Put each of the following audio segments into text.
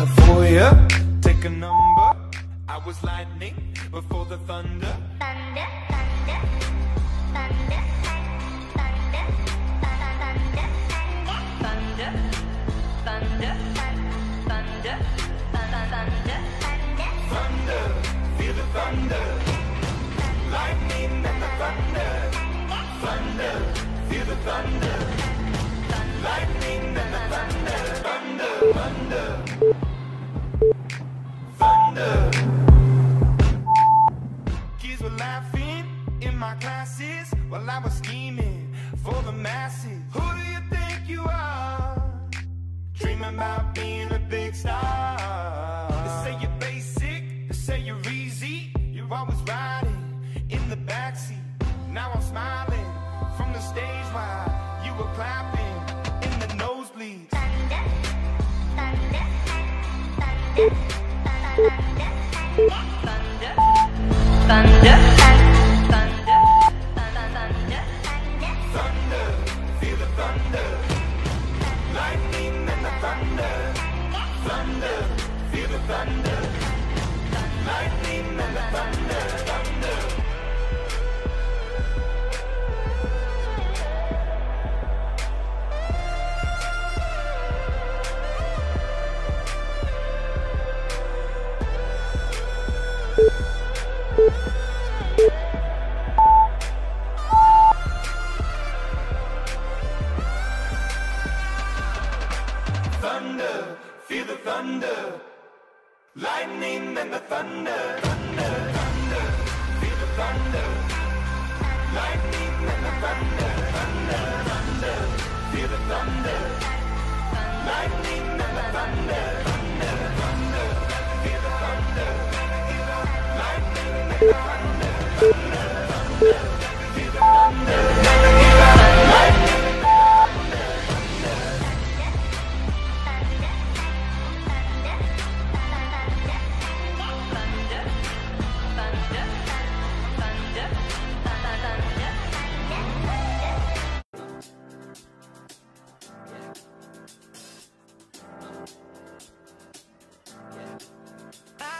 the foyer. Take a number. I was lightning before the thunder. thunder, thunder, thunder, thunder, thunder, thunder, thunder, thunder, thunder, Thunder, feel the thunder. Lightning and the thunder. Thunder, feel the thunder. Lightning and the thunder. Thunder, thunder. Thunder. Thunder, thunder, thunder,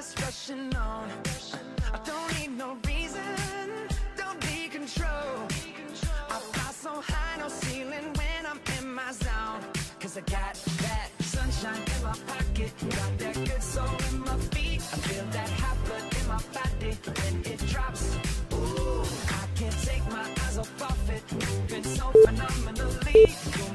it's rushing on. I don't need no reason, don't be control. I fly so high, no ceiling when I'm in my zone. Cause I got that sunshine in my pocket, got that good soul in my feet. I feel that hot blood in my body when it drops. Ooh, I can't take my eyes off of it, moving so phenomenally. You're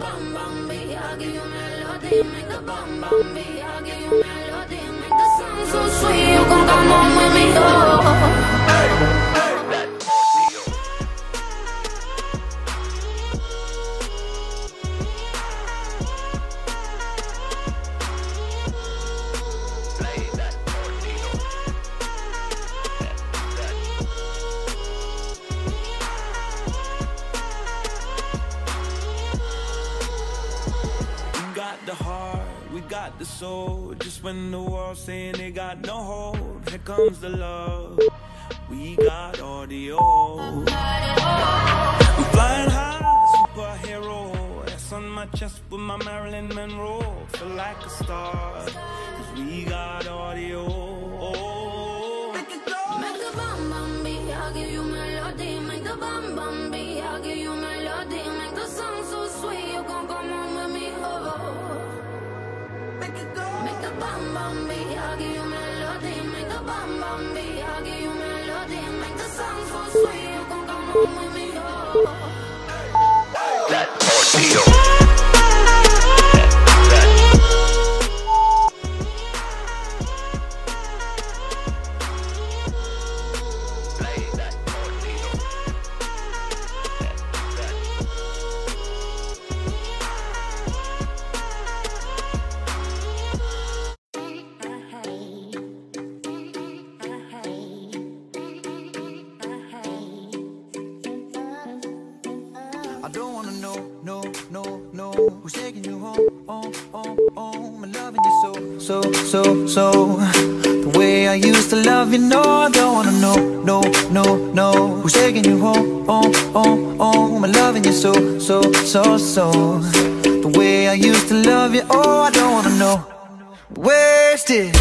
Bum bum beat. I'll give you melody, make the bum bum beat. Saying they got no hope, here comes the love. We got audio. We flying high, superhero. That's on my chest with my Marilyn Monroe. Feel like a star, cause we got audio. Make the bum bum beat, I'll give you melody. Make the bum bum Give you Who's taking you home, home, home, home And loving you so, so, so, so. The way I used to love you, no I don't wanna know, no, no, no. Who's taking you home, home, home, home And loving you so, so, so, so. The way I used to love you, oh I don't wanna know. Wasted.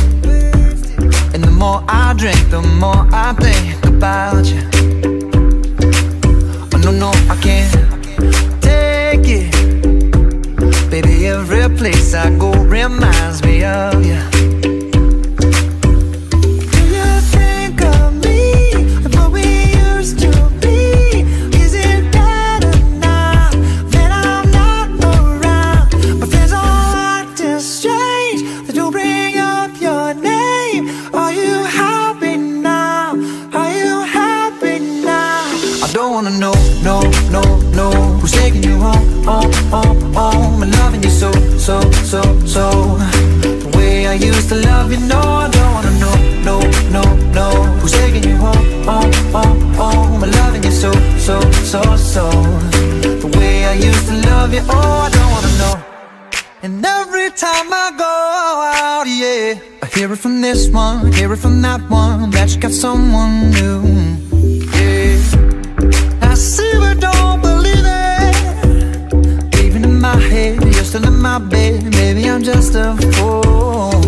And the more I drink, the more I think about you. Oh no, no, I can't Baby, every place I go reminds me of you Do you think of me and what we used to be? Is it that I'm not around? My friends all strange They don't bring up your name Are you happy now? Are you happy now? I don't wanna know, no, no, no Who's taking you home, home, home so, so, The way I used to love you, no I don't wanna know, no, no, no. Who's taking you home, home, home, home? And loving you so, so, so, so. The way I used to love you, oh I don't wanna know. And every time I go out, yeah I hear it from this one, hear it from that one That you got someone new, yeah. I see but don't believe it. Even in my head, you're still in my bed I'm just a fool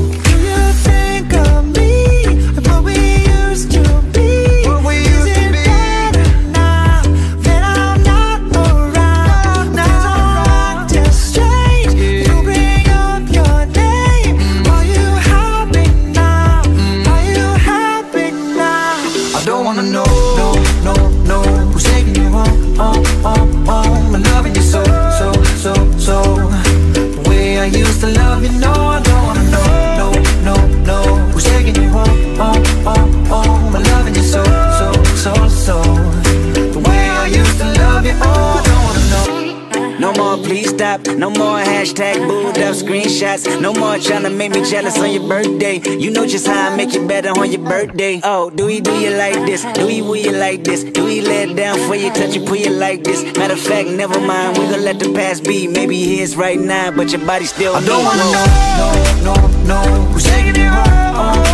screenshots. No more trying to make me jealous on your birthday. You know just how I make you better on your birthday. Oh, do we do you like this? Do we will you like this? Do we let down for you, touch you, put you like this? Matter of fact, never mind. We gon' let the past be. Maybe here's right now, but your body still. I don't wanna know, no, no, no Who's taking you home,